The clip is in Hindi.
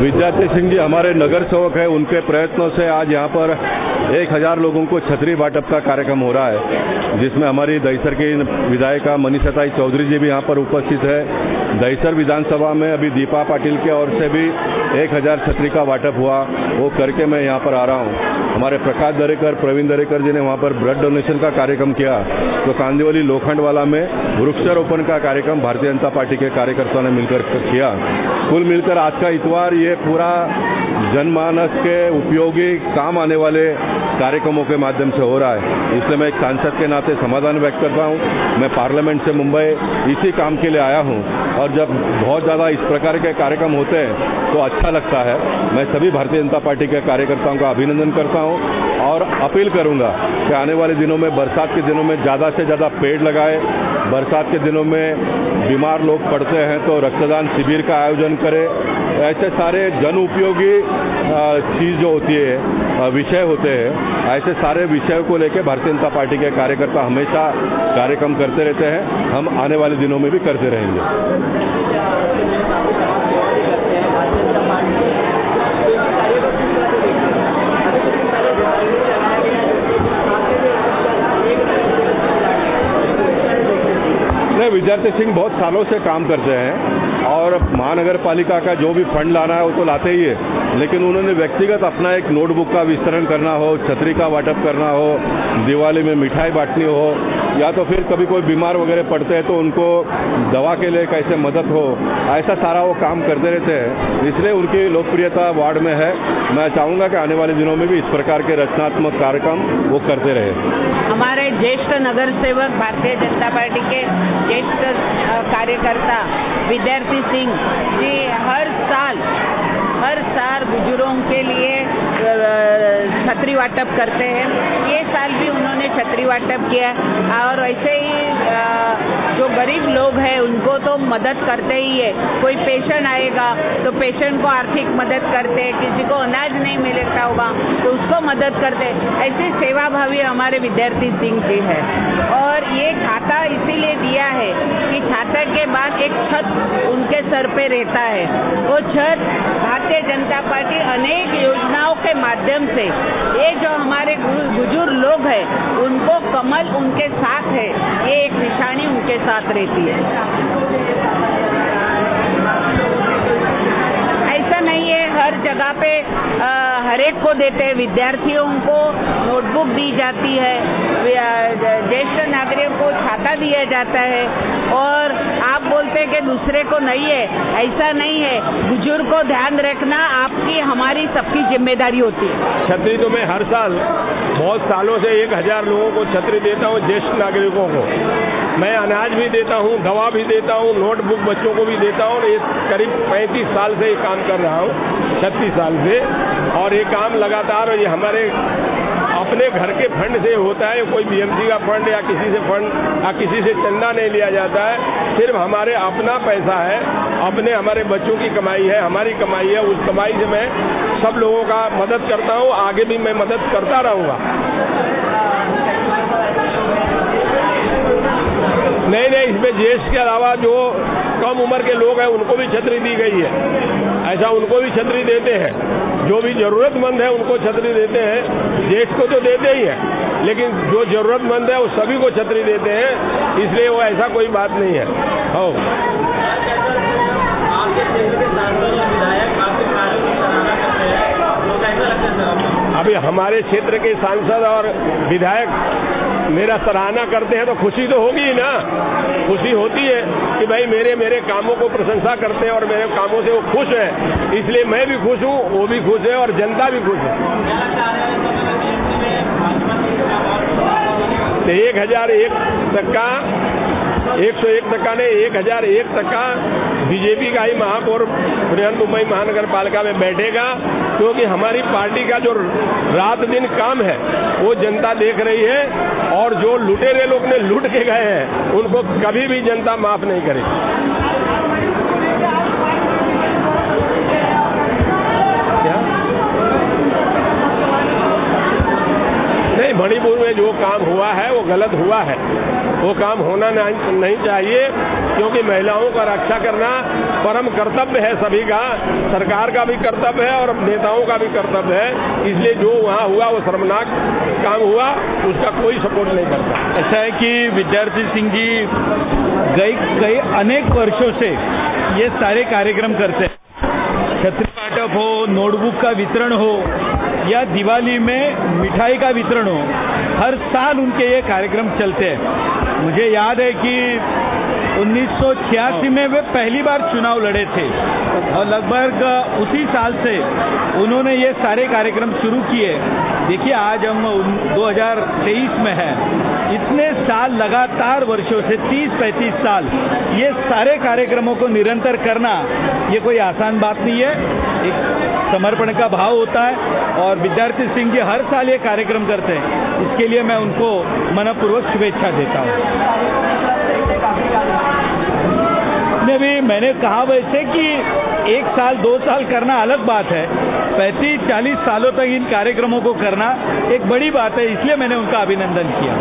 विद्यार्थी सिंह जी, हमारे नगर सेवक है, उनके प्रयत्नों से आज यहाँ पर एक हज़ार लोगों को छतरी बांटप का कार्यक्रम हो रहा है, जिसमें हमारी दहीसर की विधायिका मनीषताई चौधरी जी भी यहाँ पर उपस्थित है। दहीसर विधानसभा में अभी दीपा पाटिल के ओर से भी एक हज़ार छतरी का वाटप हुआ, वो करके मैं यहाँ पर आ रहा हूँ। हमारे प्रकाश दरेकर, प्रवीण दरेकर जी ने वहाँ पर ब्लड डोनेशन का कार्यक्रम किया तो कांदिवली लोखंडवाला में वृक्षारोपण का कार्यक्रम भारतीय जनता पार्टी के कार्यकर्ताओं ने मिलकर किया। कुल मिलकर आज का इतवार ये पूरा जनमानस के उपयोगी काम आने वाले कार्यक्रमों के माध्यम से हो रहा है। इसलिए मैं एक सांसद के नाते समाधान व्यक्त करता हूँ। मैं पार्लियामेंट से मुंबई इसी काम के लिए आया हूँ। और जब बहुत ज़्यादा इस प्रकार के कार्यक्रम होते हैं तो अच्छा लगता है। मैं सभी भारतीय जनता पार्टी के कार्यकर्ताओं का अभिनंदन करता हूँ। और अपील करूँगा कि आने वाले दिनों में, बरसात के दिनों में ज़्यादा से ज़्यादा पेड़ लगाए। बरसात के दिनों में बीमार लोग पड़ते हैं तो रक्तदान शिविर का आयोजन करें। ऐसे सारे जन उपयोगी चीज़ जो होती है विषय होते हैं, ऐसे सारे विषयों को लेकर भारतीय जनता पार्टी के कार्यकर्ता हमेशा कार्यक्रम करते रहते हैं। हम आने वाले दिनों में भी करते रहेंगे। विद्यार्थी सिंह बहुत सालों से काम करते हैं और महानगर पालिका का जो भी फंड लाना है, वो तो लाते ही है। लेकिन उन्होंने व्यक्तिगत अपना एक नोटबुक का विस्तरण करना हो, छतरी का वाटप करना हो, दिवाली में मिठाई बांटनी हो, या तो फिर कभी कोई बीमार वगैरह पड़ते हैं तो उनको दवा के लिए कैसे मदद हो, ऐसा सारा वो काम करते रहते हैं। इसलिए उनकी लोकप्रियता वार्ड में है। मैं चाहूँगा कि आने वाले दिनों में भी इस प्रकार के रचनात्मक कार्यक्रम वो करते रहे। हमारे ज्येष्ठ नगर सेवक भारतीय जनता पार्टी के ज्येष्ठ कार्यकर्ता विद्यार्थी सिंह जी हर साल हर साल बुज़ुर्गों के लिए छतरी वाटप करते हैं। ये साल भी उन्होंने छतरी वाटप किया और ऐसे ही जो गरीब लोग हैं, उनको तो मदद करते ही है। कोई पेशेंट आएगा तो पेशेंट को आर्थिक मदद करते हैं। किसी को अनाज नहीं मिलता होगा तो उसको मदद करते ऐसे सेवाभावी हमारे विद्यार्थी सिंह जी है। और ये खाता इसीलिए दिया है कि छात्र के बाद एक छत उनके सर पे रहता है। वो छत भारतीय जनता पार्टी अनेक योजनाओं के माध्यम से, ये जो हमारे बुज़ुर्ग लोग हैं, उनको कमल उनके साथ है, ये एक निशानी उनके साथ रहती है। ऐसा नहीं है, हर जगह पे हर एक को देते हैं विद्यार्थियों को, नोटबुक दी जाती है ज्येष्ठ नागरिकों को छाता दिया जाता है हैं कि दूसरे को नहीं है, ऐसा नहीं है। बुज़ुर्ग को ध्यान रखना, आपकी, हमारी सबकी ज़िम्मेदारी होती है। छतरी तो मैं हर साल, बहुत सालों से एक हज़ार लोगों को छतरी देता हूँ, ज्येष्ठ नागरिकों को। मैं अनाज भी देता हूँ, दवा भी देता हूँ, नोटबुक बच्चों को भी देता हूँ, ये करीब पैंतीस साल से ये काम कर रहा हूँ, छत्तीस साल से। और ये काम लगातार ये हमारे अपने घर के फंड से होता है, कोई बीएमसी का फंड या किसी से फंड या किसी से चंदा नहीं लिया जाता है। सिर्फ़ हमारे अपना पैसा है, अपने हमारे बच्चों की कमाई है, हमारी कमाई है, उस कमाई से मैं सब लोगों का मदद करता हूँ, आगे भी मैं मदद करता रहूँगा। नहीं नहीं, इसमें ज्येष्ठ के अलावा जो कम उम्र के लोग हैं, उनको भी छतरी दी गई है। ऐसा उनको भी छतरी देते हैं। जो भी जरूरतमंद है उनको छतरी देते हैं। ज्येष्ठ को तो देते ही है, लेकिन जो जरूरतमंद है वो सभी को छतरी देते हैं, इसलिए वो ऐसा कोई बात नहीं है। हो। अभी हमारे क्षेत्र के सांसद और विधायक मेरा सराहना करते हैं तो खुशी तो होगी ना। खुशी होती है। भाई मेरे मेरे कामों को प्रशंसा करते हैं और मेरे कामों से वो खुश है। इसलिए मैं भी खुश हूँ, वो भी खुश है और जनता भी खुश है। तो एक हज़ार एक तक का एक सौ एक टका ने एक हज़ार एक टका बीजेपी का ही महापौर बृहन मुंबई महानगर पालिका में बैठेगा, क्योंकि हमारी पार्टी का जो रात दिन काम है, वो जनता देख रही है, और जो लुटेरे लोग ने लूट के गए हैं, उनको कभी भी जनता माफ़ नहीं करेगी। मणिपुर में जो काम हुआ है, वो गलत हुआ है। वो काम होना नहीं चाहिए, क्योंकि महिलाओं का रक्षा करना परम कर्तव्य है सभी का, सरकार का भी कर्तव्य है और नेताओं का भी कर्तव्य है। इसलिए जो वहाँ हुआ, वो शर्मनाक काम हुआ, उसका कोई सपोर्ट नहीं करता। ऐसा है कि विद्यार्थी सिंह जी कई कई अनेक वर्षों से ये सारे कार्यक्रम करते हैं। छत्री वाटप हो, नोटबुक का वितरण हो, या दिवाली में मिठाई का वितरण हो, हर साल उनके ये कार्यक्रम चलते हैं। मुझे याद है कि 1986 में वे पहली बार चुनाव लड़े थे। और लगभग उसी साल से उन्होंने ये सारे कार्यक्रम शुरू किए। देखिए, आज हम 2023 में हैं। इतने साल, लगातार वर्षों से 30-35 साल, ये सारे कार्यक्रमों को निरंतर करना, ये कोई आसान बात नहीं है। एक समर्पण का भाव होता है। और विद्यार्थी सिंह जी हर साल ये कार्यक्रम करते हैं। इसके लिए मैं उनको मनपूर्वक शुभेच्छा देता हूँ। मैंने कहा वैसे कि एक साल, दो साल करना अलग बात है। पैंतीस, चालीस सालों तक इन कार्यक्रमों को करना एक बड़ी बात है, इसलिए मैंने उनका अभिनंदन किया।